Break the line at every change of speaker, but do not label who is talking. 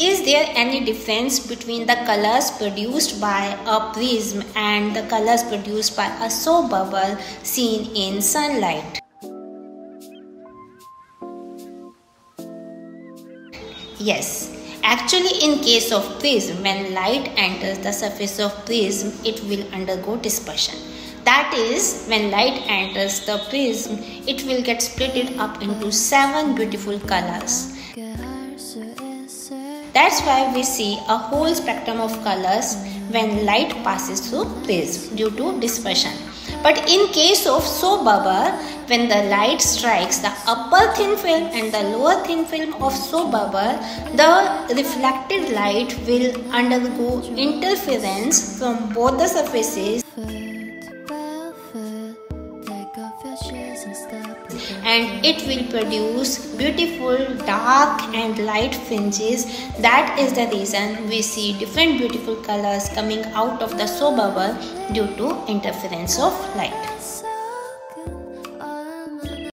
is there any difference between the colors produced by a prism and the colors produced by a soap bubble seen in sunlight? Yes, actually in case of prism, when light enters the surface of prism, it will undergo dispersion. That is, when light enters the prism, it will get split up into seven beautiful colors. That's why we see a whole spectrum of colors when light passes through prism due to dispersion. But in case of soap bubble, when the light strikes the upper thin film and the lower thin film of soap bubble, the reflected light will undergo interference from both the surfaces and it will produce beautiful dark and light fringes. That is the reason we see different beautiful colors coming out of the soap bubble due to interference of light